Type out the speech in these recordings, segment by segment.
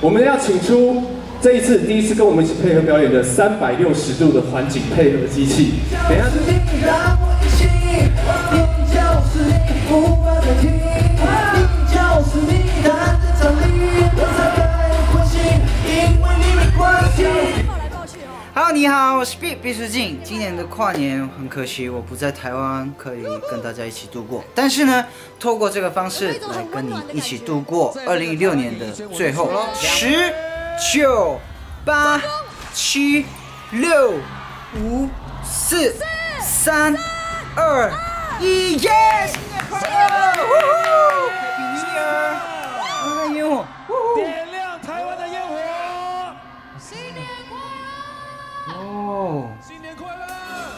我们要请出这一次第一次跟我们一起配合表演的三百六十度的环境配合机器。等一下，Hello，你好，我是毕毕书尽。今年的跨年很可惜我不在台湾，可以跟大家一起度过。但是呢，透过这个方式来跟你一起度过二零一六年的最后十、九、八、七、六、五、四、三、二、一，耶！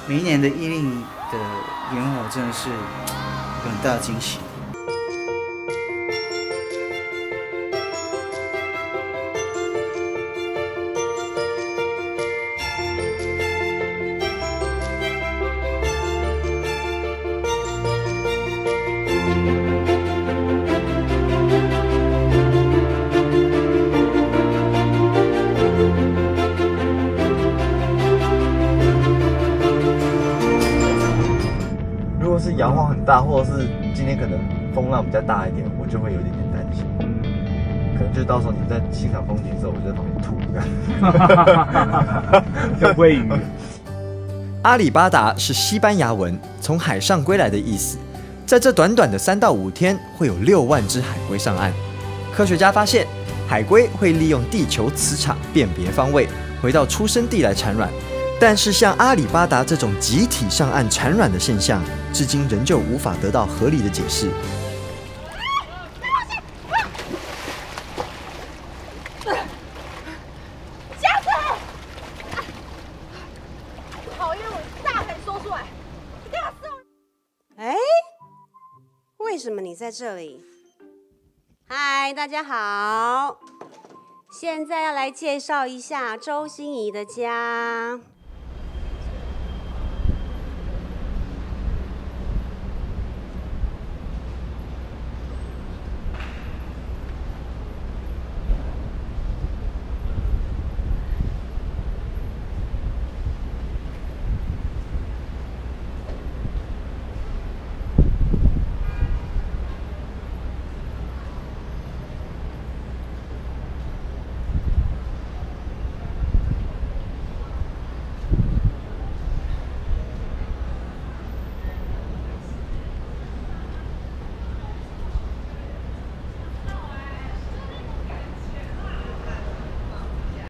明！年的伊令的烟火真的是有很大的惊喜。是阳光很大，或者是今天可能风浪比较大一点，我就会有一点点担心。可能就到时候你在欣赏风景的时候，我就在旁边吐这样。有鲑鱼。阿里巴达是西班牙文，从海上归来的意思。在这短短的三到五天，会有六万只海龟上岸。科学家发现，海龟会利用地球磁场辨别方位，回到出生地来产卵。但是像阿里巴达这种集体上岸产卵的现象，至今仍旧无法得到合理的解释。讨厌，我大为什么你在这里？嗨，大家好，现在要来介绍一下周心怡的家。